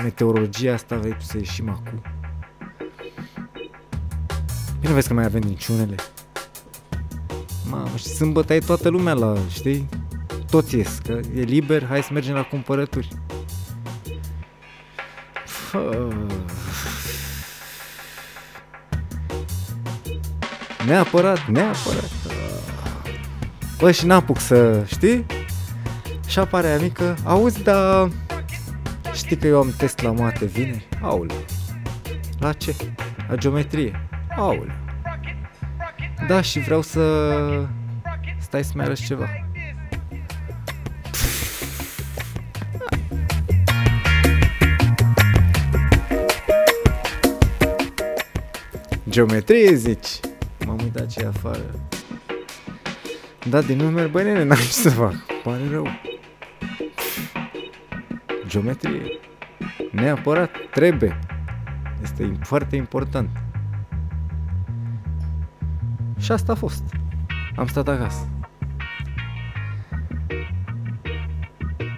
Meteorologia asta vrei tu să ieșim acum? Păi nu vezi că mai avem niciunele? Mamă, și sâmbătă e toată lumea la, știi? Toți ies, că e liber, hai să mergem la cumpărături. Fă... Neapărat, neapărat. Bă, și n-apuc să, știi? Și apare aia mică, auzi, dar știi că eu am test la mate vineri? Aule. La ce? La geometrie. Aule. Da, și vreau să stai să-mi arăți ceva. Geometrie, zici? M-am uitat ce e afară. Da, din numer, băi nene, n-am ce să fac. Pare rău. Geometrie. Neapărat, trebuie. Este foarte important. Și asta a fost. Am stat acasă.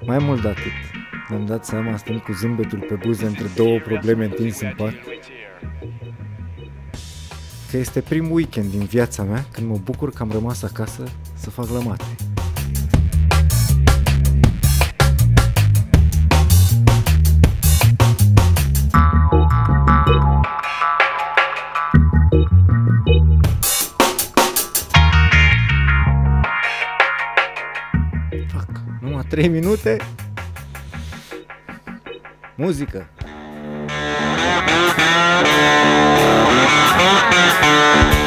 Mai mult de atât, mi-am dat seama stând cu zâmbetul pe buze între două probleme întinse în pat, că este primul weekend din viața mea când mă bucur că am rămas acasă să fac lămate. Fac numai 3 minute. Muzică. she's Música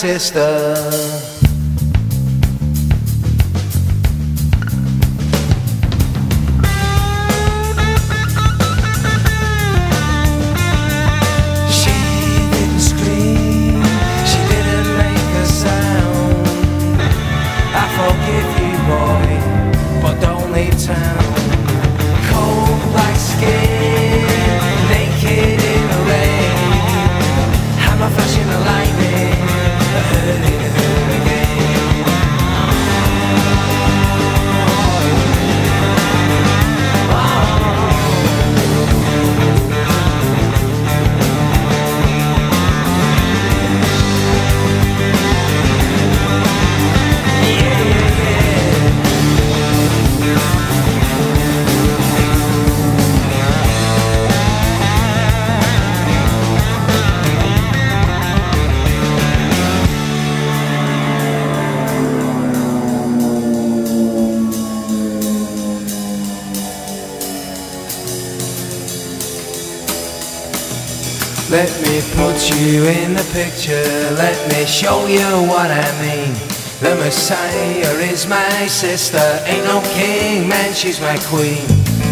sister. You in the picture, let me show you what I mean. The Messiah is my sister, ain't no king, man, she's my queen.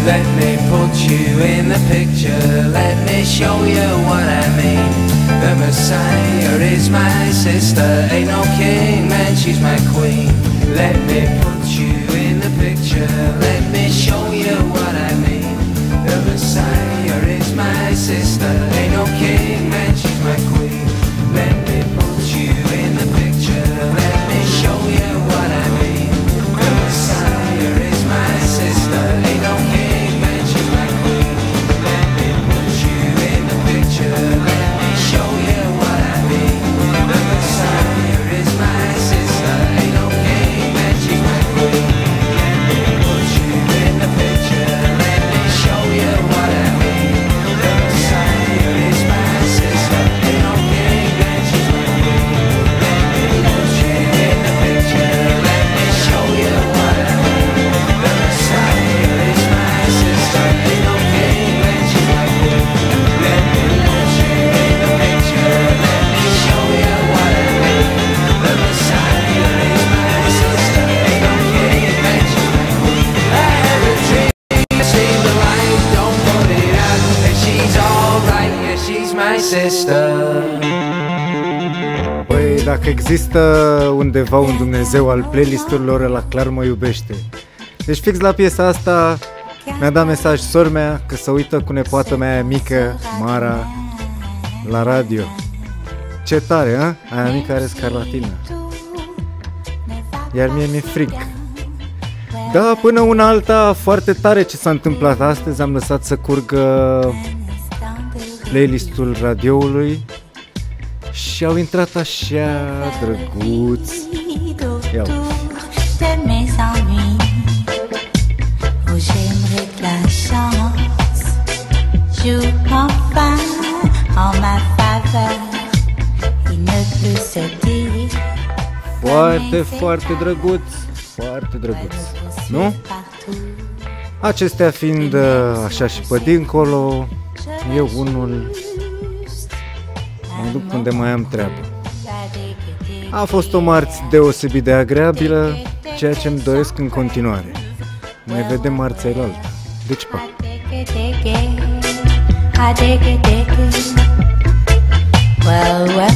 Let me put you in the picture, let me show you what I mean. The Messiah is my sister, ain't no king, man, she's my queen. Let me put you in the picture, let me show you what I mean. The Messiah is my sister, dacă există undeva un Dumnezeu al playlisturilor, la clar mă iubește. Deci fix la piesa asta mi-a dat mesaj sor mea că să uită cu nepoată mea aia mică, Mara, la radio. Ce tare, a? Aia mică are scarlatină. Iar mie mi-e fric. Da, până una alta, foarte tare ce s-a întâmplat astăzi. Am lăsat să curgă playlistul radioului și au intrat așa drăguți. Ia uite. de mes ennuis où j'aimerais que la chance joue enfin en ma faveur. Il ne peut se dire Foarte, foarte drăguț, foarte drăguț, nu? Acestea fiind uh, așa și pe dincolo, eu unul mă duc unde mai am treabă. A fost o marți deosebit de agreabilă, ceea ce îmi doresc în continuare. Mai vedem marțea altă. Deci, pa! I dig it, dig it. Well, well, well, well.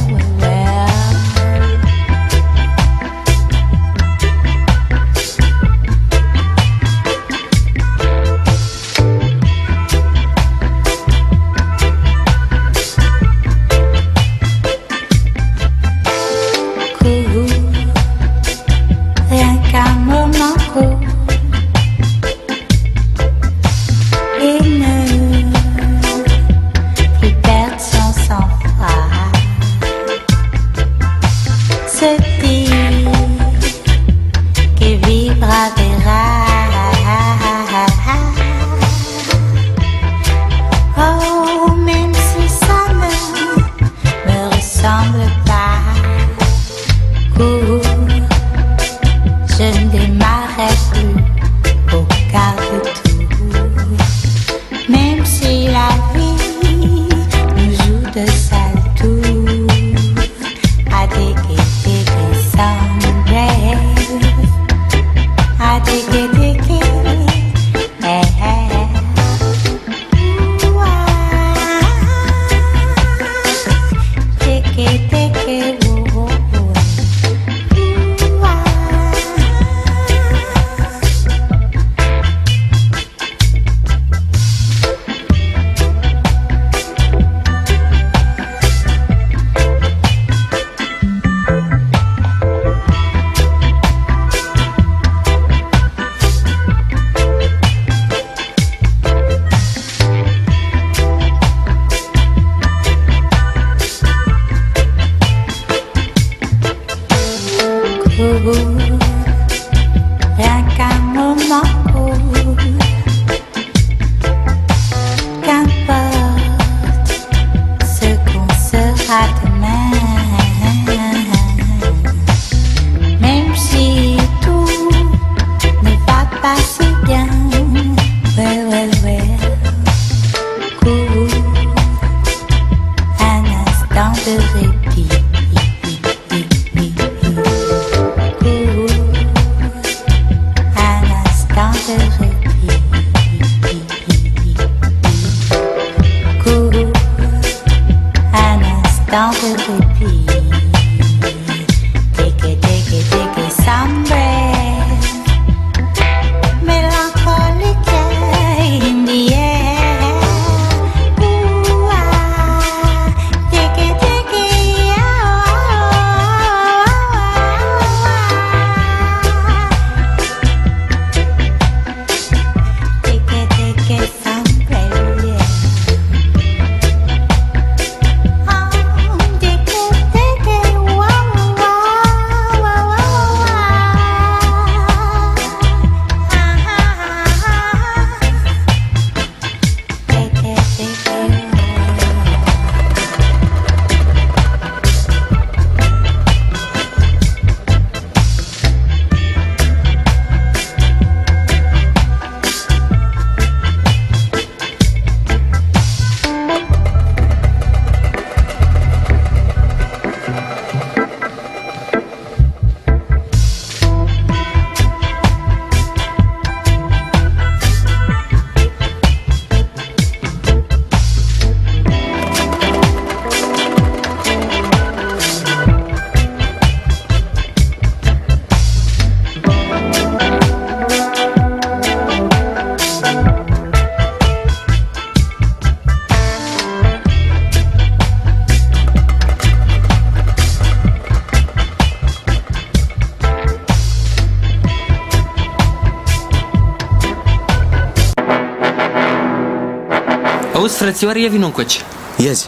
Frățioare, ia vină încoace. Ia zi.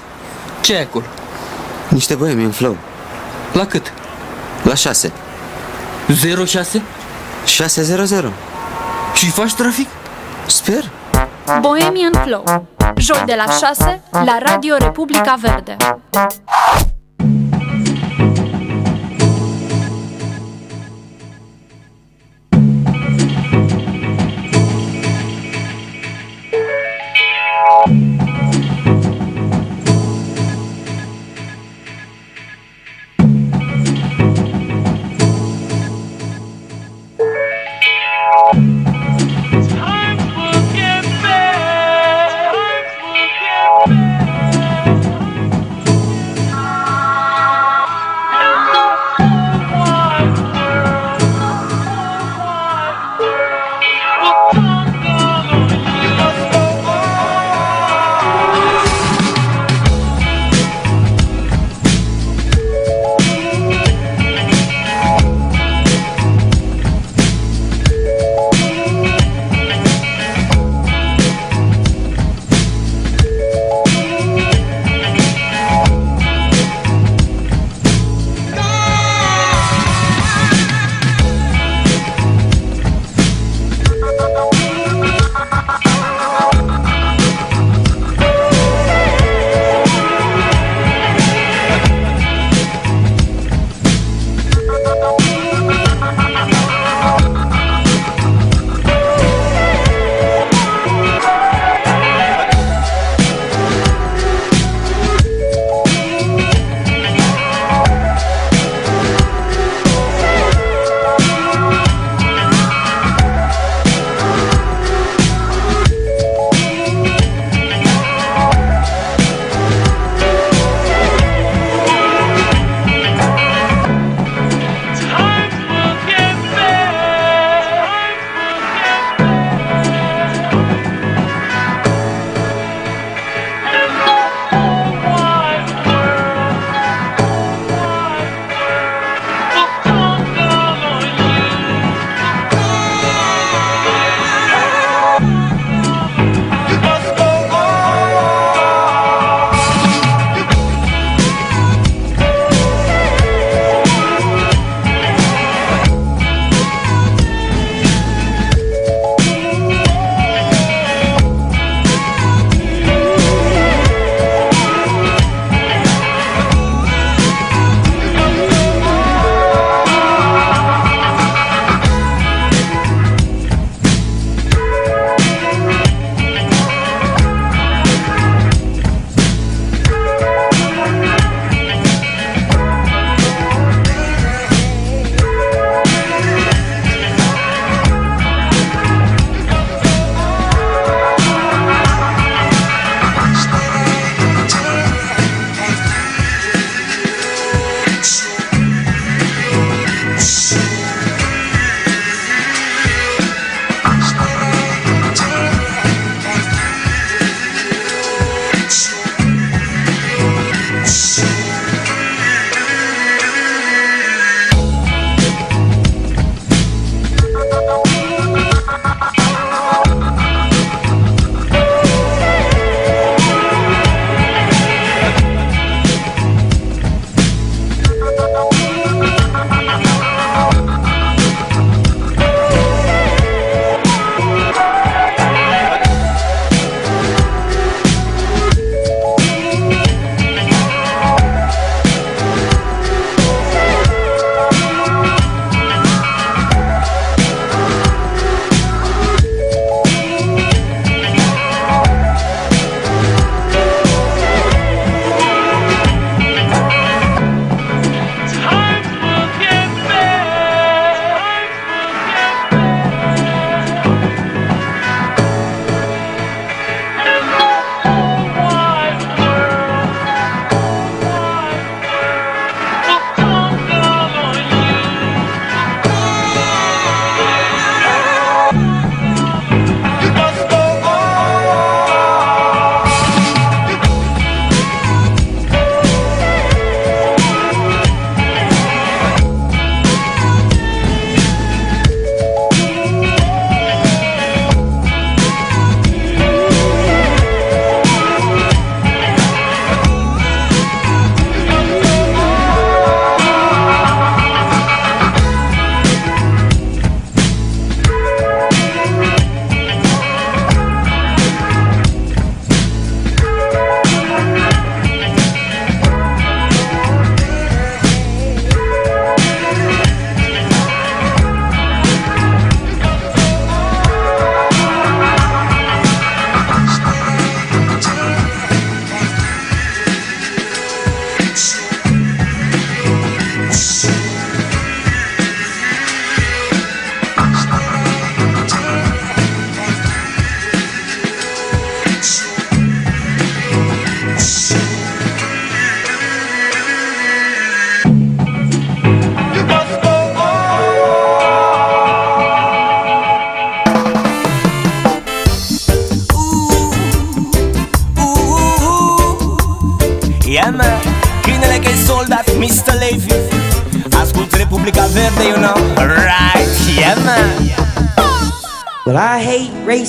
Ce e acolo? Niște boemi în flow. La cât? La 6. 06? 600. Și faci trafic? Sper. Bohemian Flow. Joi de la 6 la Radio Republica Verde.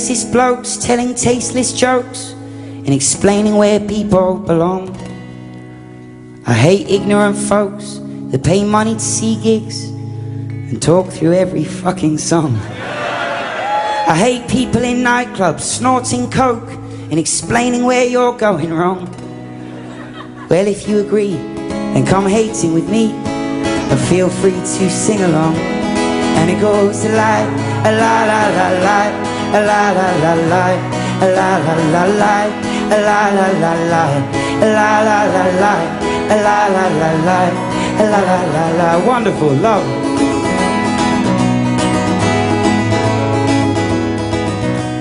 Racist blokes telling tasteless jokes and explaining where people belong. I hate ignorant folks that pay money to see gigs and talk through every fucking song. I hate people in nightclubs snorting coke and explaining where you're going wrong. Well, if you agree, then come hating with me and feel free to sing along. And it goes a la la la la, a la la la la, la la la la, la la la la, la la la la, la la la la, la la la la. Wonderful love.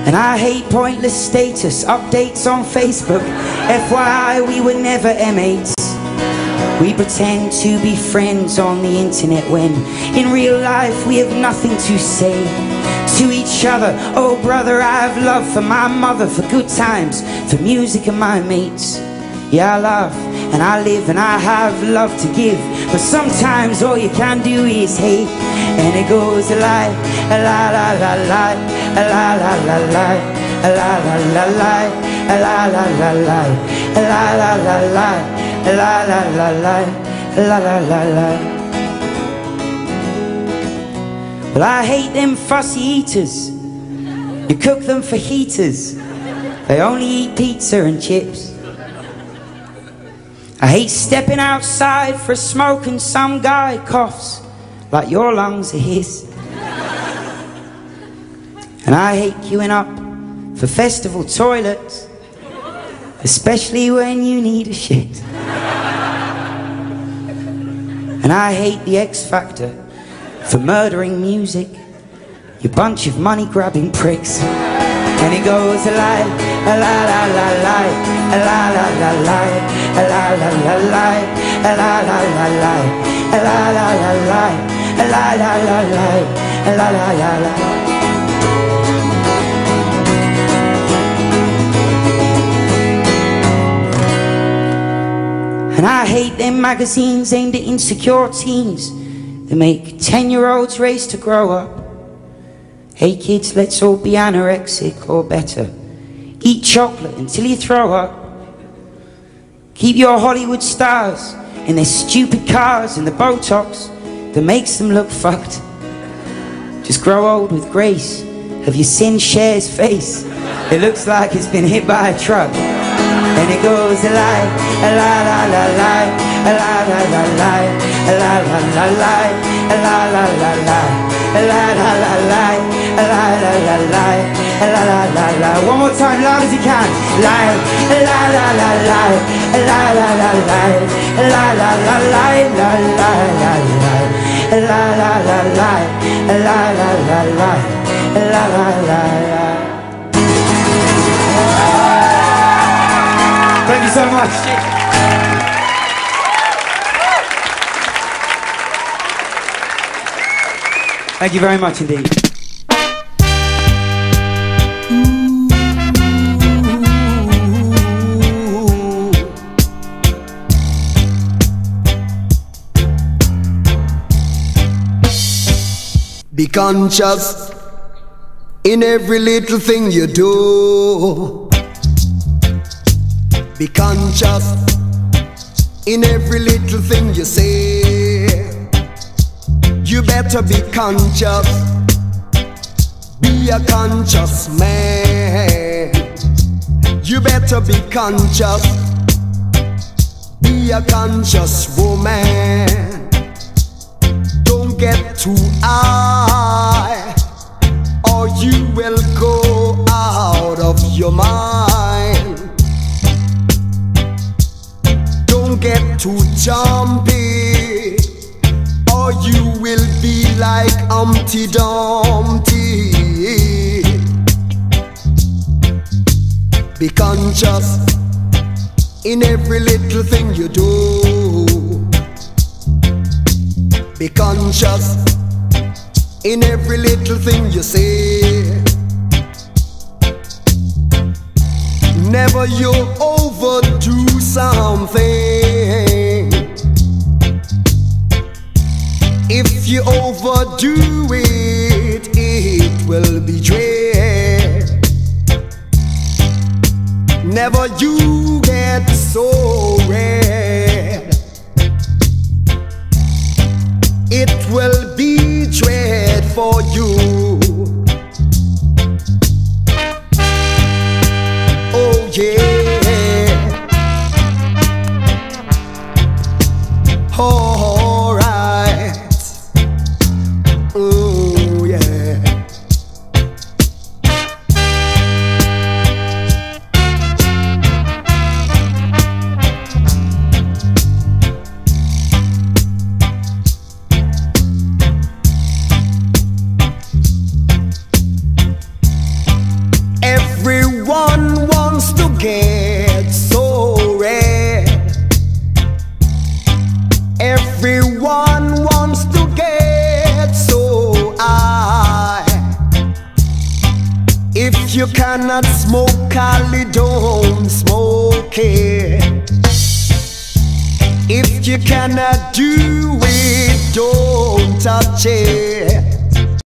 And I hate pointless status updates on Facebook. FYI, we were never M8s. We pretend to be friends on the internet when in real life we have nothing to say to each other. Oh, brother, I have love for my mother, for good times, for music and my mates. Yeah, I love and I live and I have love to give. But sometimes all you can do is hate. And it goes a la la la la, a la la la la, a la la la la, a la la la la, a la la la la, a la la la la, la la la la. Well, I hate them fussy eaters. You cook them for heaters. They only eat pizza and chips. I hate stepping outside for a smoke and some guy coughs like your lungs are his. And I hate queuing up for festival toilets, especially when you need a shit. And I hate the X Factor for murdering music, you bunch of money grabbing pricks. And it goes like a la la la la, a la la la la, a la la la la, a la la la la, a la la la la, a la la la la, a la la la la. And I hate them magazines aimed at insecure teens that make 10 year olds race to grow up. Hey kids, let's all be anorexic or better. Eat chocolate until you throw up. Keep your Hollywood stars in their stupid cars and the Botox that makes them look fucked. Just grow old with grace. Have you seen Cher's face? It looks like it's been hit by a truck. And it goes a lie, a la la la la, la la la la, la la la la, la la la la, la la la la, la la la la, la la la la. One more time, loud as you can. Lie, a la la la la, a la la la la, a la la la la, la la la la, a la la la la, a la la la la, a la la la la. Thank you so much. Thank you very much indeed. Be conscious in every little thing you do. Be conscious in every little thing you say. You better be conscious. Be a conscious man. You better be conscious. Be a conscious woman. Don't get too high, or you will go out of your mind. Get too jumpy, or you will be like Humpty Dumpty. Be conscious in every little thing you do. Be conscious in every little thing you say. Never you overdo something. If you overdo it, it will be dread. Never you get so red. It will be dread for you.